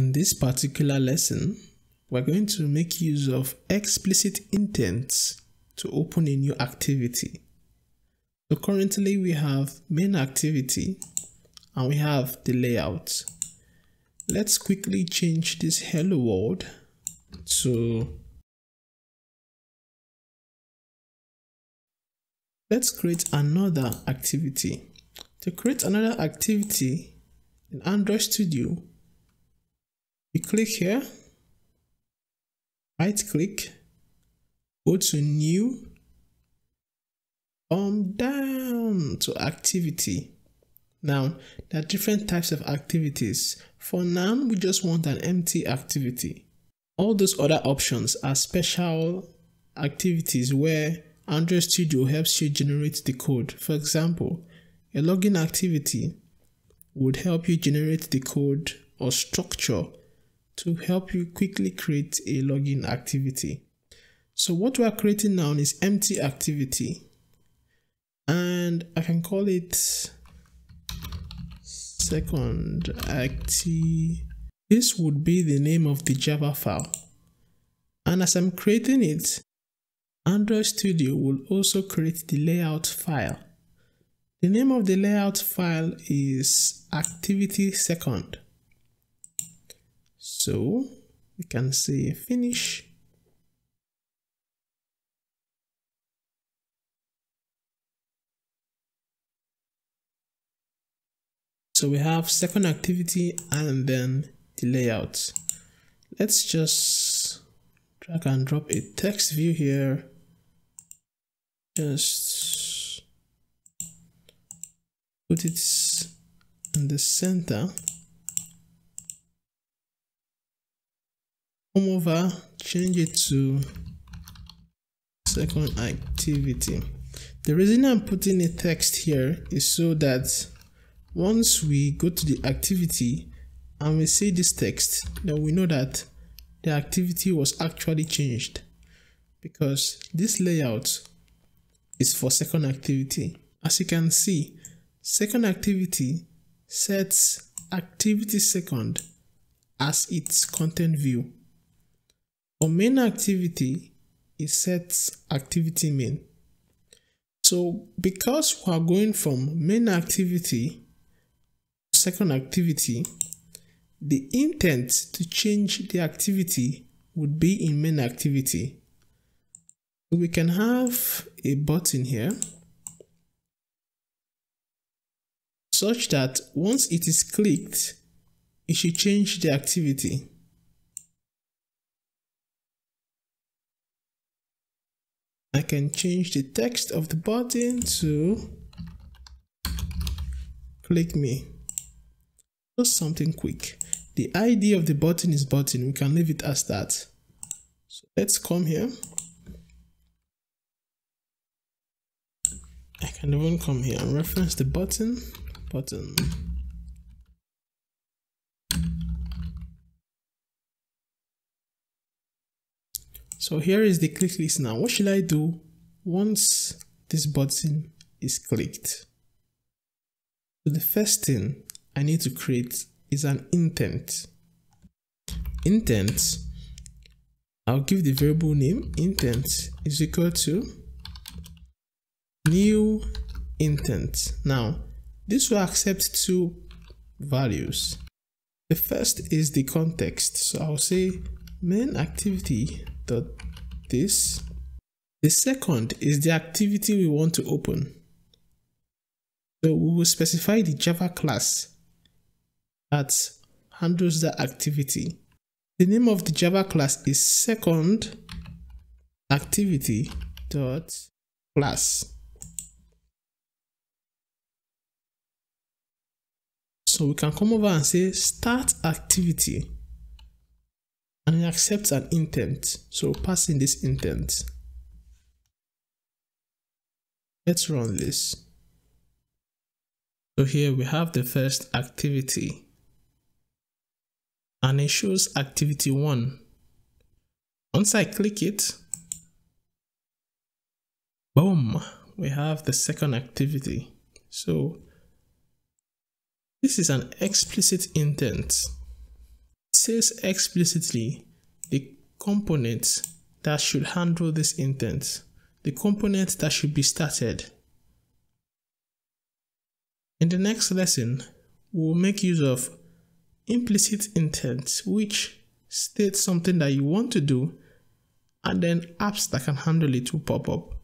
In this particular lesson, we're going to make use of explicit intents to open a new activity. So currently we have main activity and we have the layout. Let's quickly change this hello world to let's create another activity. To create another activity in Android Studio, you click here, right click, go to new, come down to activity. Now, there are different types of activities. For now, we just want an empty activity. All those other options are special activities where Android Studio helps you generate the code. For example, a login activity would help you generate the code or structure to help you quickly create a login activity. So what we are creating now is empty activity and I can call it second activity. This would be the name of the Java file. And as I'm creating it, Android Studio will also create the layout file. The name of the layout file is activity second. So we can say finish. So we have second activity and then the layout. Let's just drag and drop a text view here. Just put it in the center. Come over, change it to second activity. The reason I'm putting a text here is so that once we go to the activity and we see this text, then we know that the activity was actually changed because this layout is for second activity. As you can see, second activity sets activity second as its content view. For main activity, it sets activity main. So because we are going from main activity to second activity, the intent to change the activity would be in main activity. We can have a button here such that once it is clicked, it should change the activity. I can change the text of the button to click me. Just something quick. The id of the button is button. We can leave it as that. So let's come here. I can even come here and reference the button. Button so here is the click list now what should I do once this button is clicked so the first thing I need to create is an intent. Intent, I'll give the variable name intent is equal to new intent. Now, this will accept two values. The first is the context. So I'll say main activity dot this. The second is the activity we want to open. So we will specify the Java class that handles the activity. The name of the Java class is second activity dot class. So we can come over and say start activity and it accepts an intent. So passing this intent. Let's run this. So here we have the first activity and it shows activity 1. Once I click it, boom, we have the second activity. So this is an explicit intent. Says explicitly the component that should handle this intent, the component that should be started. In the next lesson, we will make use of implicit intent, which states something that you want to do, and then apps that can handle it will pop up.